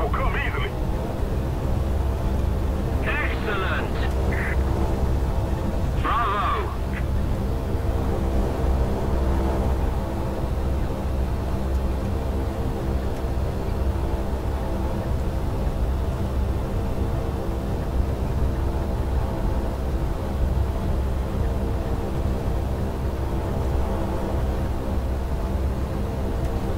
will come easily.